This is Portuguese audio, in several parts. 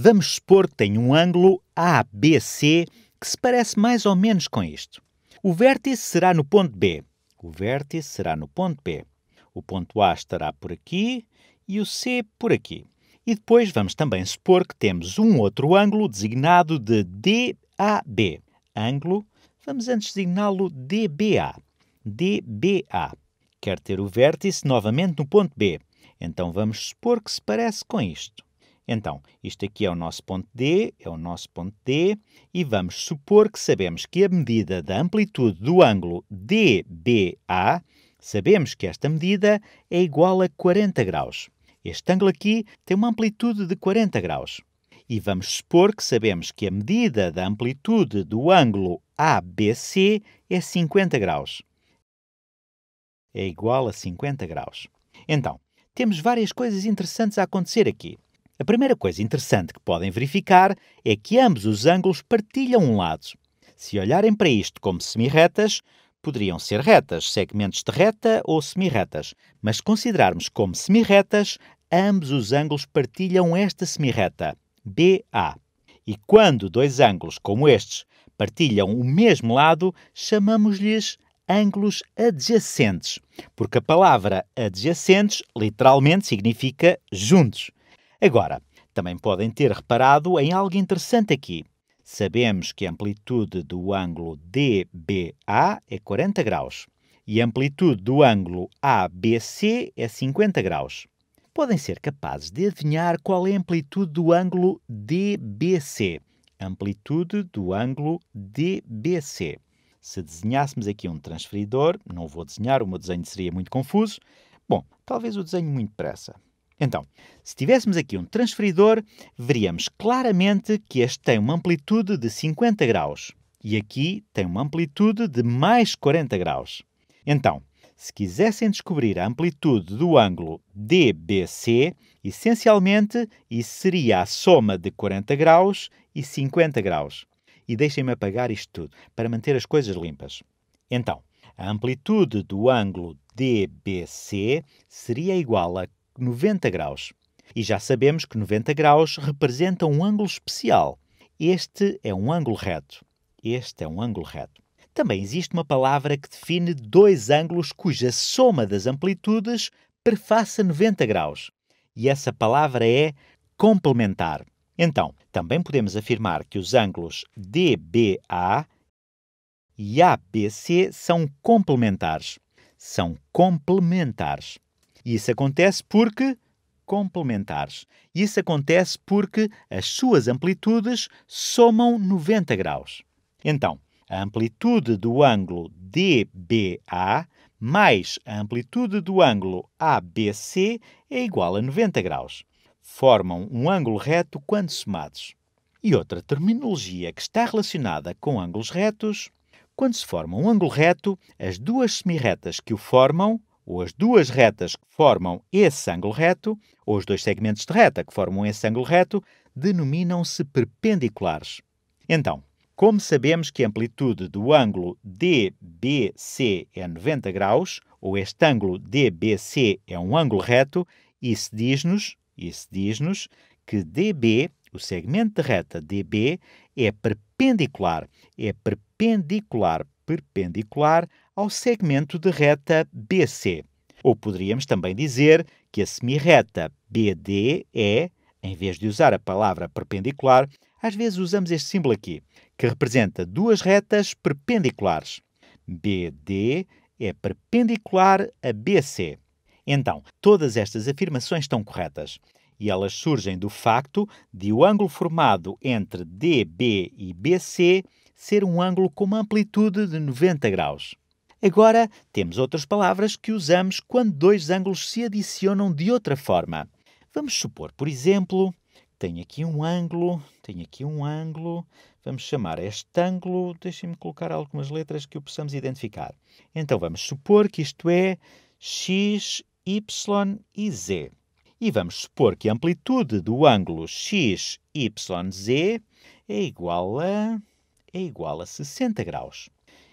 Vamos supor que tem um ângulo ABC que se parece mais ou menos com isto. O vértice será no ponto B. O vértice será no ponto B. O ponto A estará por aqui e o C por aqui. E depois vamos também supor que temos um outro ângulo designado de DAB. Ângulo, vamos antes designá-lo DBA. DBA. Quer ter o vértice novamente no ponto B. Então vamos supor que se parece com isto. Então, isto aqui é o nosso ponto D, é o nosso ponto D, e vamos supor que sabemos que a medida da amplitude do ângulo DBA, sabemos que esta medida é igual a 40 graus. Este ângulo aqui tem uma amplitude de 40 graus. E vamos supor que sabemos que a medida da amplitude do ângulo ABC é 50 graus. É igual a 50 graus. Então, temos várias coisas interessantes a acontecer aqui. A primeira coisa interessante que podem verificar é que ambos os ângulos partilham um lado. Se olharem para isto como semirretas, poderiam ser retas, segmentos de reta ou semirretas, mas se considerarmos como semirretas, ambos os ângulos partilham esta semirreta, BA. E quando dois ângulos como estes partilham o mesmo lado, chamamos-lhes ângulos adjacentes, porque a palavra adjacentes literalmente significa juntos. Agora, também podem ter reparado em algo interessante aqui. Sabemos que a amplitude do ângulo DBA é 40 graus e a amplitude do ângulo ABC é 50 graus. Podem ser capazes de adivinhar qual é a amplitude do ângulo DBC. Amplitude do ângulo DBC. Se desenhássemos aqui um transferidor, não vou desenhar, o meu desenho seria muito confuso. Bom, talvez o desenho muito depressa. Então, se tivéssemos aqui um transferidor, veríamos claramente que este tem uma amplitude de 50 graus e aqui tem uma amplitude de mais 40 graus. Então, se quisessem descobrir a amplitude do ângulo DBC, essencialmente isso seria a soma de 40 graus e 50 graus. E deixem-me apagar isto tudo para manter as coisas limpas. Então, a amplitude do ângulo DBC seria igual a 90 graus. E já sabemos que 90 graus representa um ângulo especial. Este é um ângulo reto. Este é um ângulo reto. Também existe uma palavra que define dois ângulos cuja soma das amplitudes perfaça 90 graus. E essa palavra é complementar. Então, também podemos afirmar que os ângulos DBA e ABC são complementares. São complementares. Isso acontece porque complementares. Isso acontece porque as suas amplitudes somam 90 graus. Então, a amplitude do ângulo DBA mais a amplitude do ângulo ABC é igual a 90 graus. Formam um ângulo reto quando somados. E outra terminologia que está relacionada com ângulos retos, quando se forma um ângulo reto, as duas semirretas que o formam ou as duas retas que formam esse ângulo reto, ou os dois segmentos de reta que formam esse ângulo reto, denominam-se perpendiculares. Então, como sabemos que a amplitude do ângulo DBC é 90 graus, ou este ângulo DBC é um ângulo reto, isso diz-nos, isso diz-nos que DB, o segmento de reta DB, é perpendicular, é perpendicular, perpendicular ao segmento de reta BC. Ou poderíamos também dizer que a semirreta BD é, em vez de usar a palavra perpendicular, às vezes usamos este símbolo aqui, que representa duas retas perpendiculares. BD é perpendicular a BC. Então, todas estas afirmações estão corretas e elas surgem do facto de o ângulo formado entre DB e BC ser um ângulo com uma amplitude de 90 graus. Agora, temos outras palavras que usamos quando dois ângulos se adicionam de outra forma. Vamos supor, por exemplo, tenho aqui um ângulo, tenho aqui um ângulo, vamos chamar este ângulo, deixem-me colocar algumas letras que o possamos identificar. Então vamos supor que isto é x, y e z. E vamos supor que a amplitude do ângulo x, y, z é igual a, é igual a 60 graus.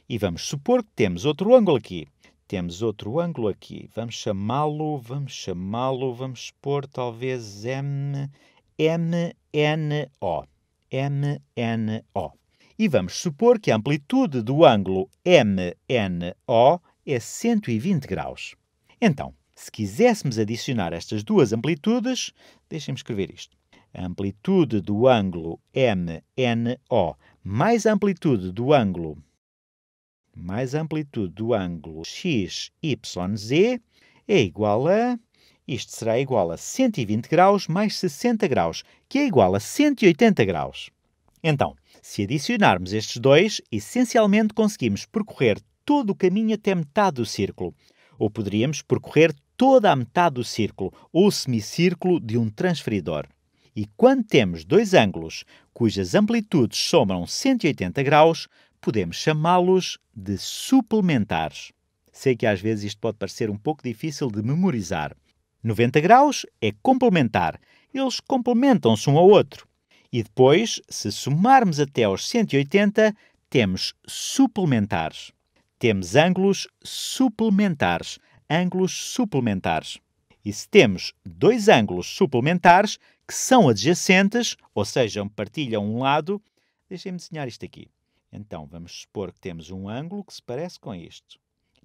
E vamos supor que temos outro ângulo aqui. Temos outro ângulo aqui. Vamos chamá-lo, vamos chamá-lo, vamos supor talvez M, MNO. MNO. E vamos supor que a amplitude do ângulo MNO é 120 graus. Então, se quiséssemos adicionar estas duas amplitudes, deixem-me escrever isto. A amplitude do ângulo MNO mais a amplitude do ângulo mais amplitude do ângulo XYZ é igual a isto será igual a 120 graus mais 60 graus, que é igual a 180 graus. Então, se adicionarmos estes dois, essencialmente conseguimos percorrer todo o caminho até metade do círculo. Ou poderíamos percorrer toda a metade do círculo ou semicírculo de um transferidor. E quando temos dois ângulos cujas amplitudes somam 180 graus, podemos chamá-los de suplementares. Sei que às vezes isto pode parecer um pouco difícil de memorizar. 90 graus é complementar, eles complementam-se um ao outro. E depois, se somarmos até aos 180, temos suplementares. Temos ângulos suplementares, ângulos suplementares. E se temos dois ângulos suplementares que são adjacentes, ou seja, partilham um lado, deixem-me desenhar isto aqui. Então, vamos supor que temos um ângulo que se parece com isto.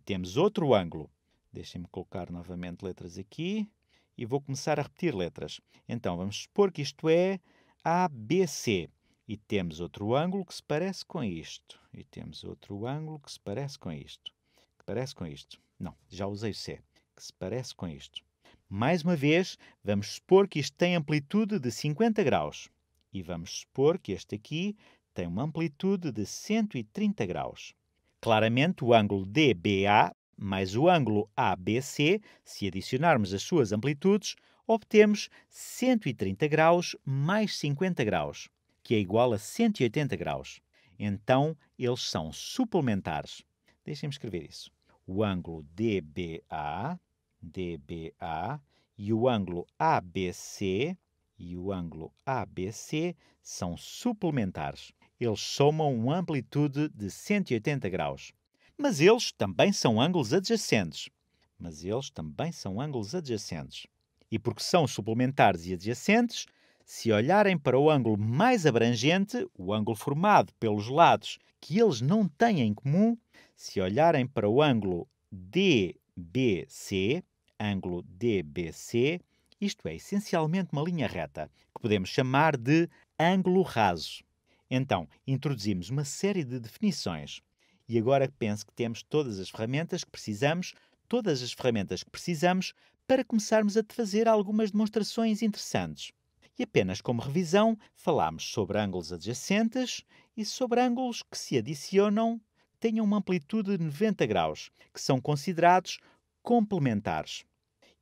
Temos outro ângulo. Deixem-me colocar novamente letras aqui e vou começar a repetir letras. Então, vamos supor que isto é ABC. E temos outro ângulo que se parece com isto. E temos outro ângulo que se parece com isto. Que parece com isto. Não, já usei o C. Que se parece com isto. Mais uma vez, vamos supor que isto tem amplitude de 50 graus. E vamos supor que este aqui tem uma amplitude de 130 graus. Claramente, o ângulo DBA mais o ângulo ABC, se adicionarmos as suas amplitudes, obtemos 130 graus mais 50 graus, que é igual a 180 graus. Então, eles são suplementares. Deixem-me escrever isso. O ângulo DBA DBA e o ângulo ABC e o ângulo ABC são suplementares. Eles somam uma amplitude de 180 graus. Mas eles também são ângulos adjacentes. Mas eles também são ângulos adjacentes. E porque são suplementares e adjacentes, se olharem para o ângulo mais abrangente, o ângulo formado pelos lados que eles não têm em comum, se olharem para o ângulo DBC, ângulo DBC, isto é essencialmente uma linha reta, que podemos chamar de ângulo raso. Então, introduzimos uma série de definições. E agora penso que temos todas as ferramentas que precisamos, todas as ferramentas que precisamos para começarmos a fazer algumas demonstrações interessantes. E apenas como revisão, falámos sobre ângulos adjacentes e sobre ângulos que se adicionam tenham uma amplitude de 90 graus, que são considerados complementares.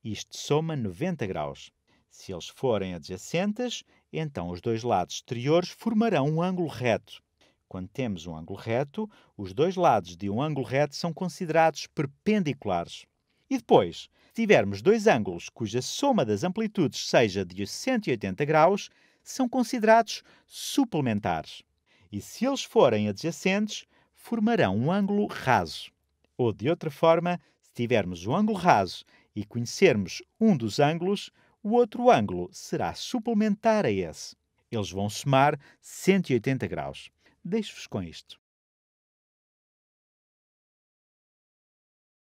Isto soma 90 graus. Se eles forem adjacentes, então os dois lados exteriores formarão um ângulo reto. Quando temos um ângulo reto, os dois lados de um ângulo reto são considerados perpendiculares. E depois, se tivermos dois ângulos cuja soma das amplitudes seja de 180 graus, são considerados suplementares. E se eles forem adjacentes, formarão um ângulo raso. Ou, de outra forma, se tivermos um ângulo raso e conhecermos um dos ângulos, o outro ângulo será suplementar a esse. Eles vão somar 180 graus. Deixo-vos com isto.